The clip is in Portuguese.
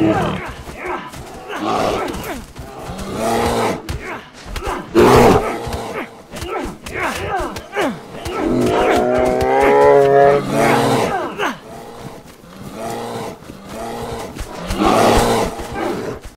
Yeah.